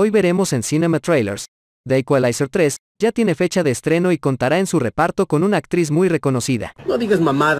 Hoy veremos en Cinema Trailers. The Equalizer 3 ya tiene fecha de estreno y contará en su reparto con una actriz muy reconocida. No digas mamada.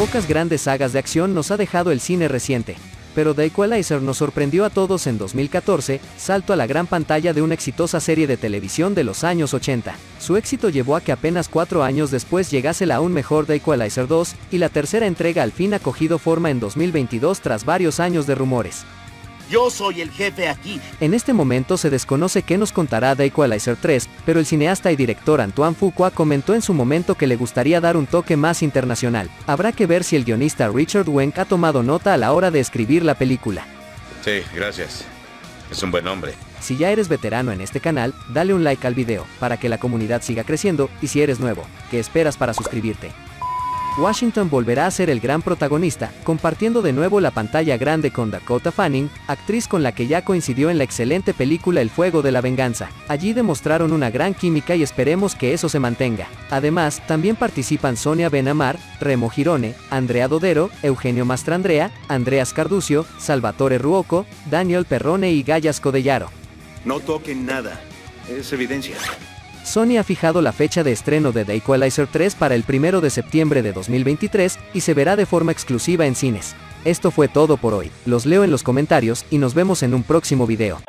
Pocas grandes sagas de acción nos ha dejado el cine reciente, pero The Equalizer nos sorprendió a todos en 2014, salto a la gran pantalla de una exitosa serie de televisión de los años 80. Su éxito llevó a que apenas cuatro años después llegase la aún mejor The Equalizer 2, y la tercera entrega al fin ha cogido forma en 2022 tras varios años de rumores. Yo soy el jefe aquí. En este momento se desconoce qué nos contará The Equalizer 3, pero el cineasta y director Antoine Fuqua comentó en su momento que le gustaría dar un toque más internacional. Habrá que ver si el guionista Richard Wenk ha tomado nota a la hora de escribir la película. Sí, gracias. Es un buen hombre. Si ya eres veterano en este canal, dale un like al video, para que la comunidad siga creciendo, y si eres nuevo, ¿qué esperas para suscribirte? Washington volverá a ser el gran protagonista, compartiendo de nuevo la pantalla grande con Dakota Fanning, actriz con la que ya coincidió en la excelente película El Fuego de la Venganza. Allí demostraron una gran química y esperemos que eso se mantenga. Además, también participan Sonia Benamar, Remo Girone, Andrea Dodero, Eugenio Mastrandrea, Andreas Carducio, Salvatore Ruoco, Daniel Perrone y Gallas Codellaro. No toquen nada. Es evidencia. Sony ha fijado la fecha de estreno de The Equalizer 3 para el 1 de septiembre de 2023 y se verá de forma exclusiva en cines. Esto fue todo por hoy, los leo en los comentarios y nos vemos en un próximo video.